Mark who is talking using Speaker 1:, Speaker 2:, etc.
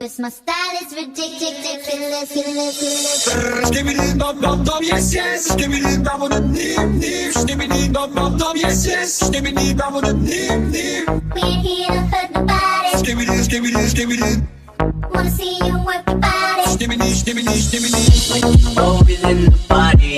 Speaker 1: ridiculous. My style is ridiculous, ridiculous. ridiculous.
Speaker 2: Skibidi dum dum dum yes yes Skibidi dum dum nim nim Skibidi dum dum dum yes yes Skibidi dum dum nim nim
Speaker 1: We're here to hurt nobody.
Speaker 2: Skibidi skibidi skibidi
Speaker 1: Wanna see you work your body.
Speaker 2: Skibidi skibidi skibidi
Speaker 3: When you roll it in the body,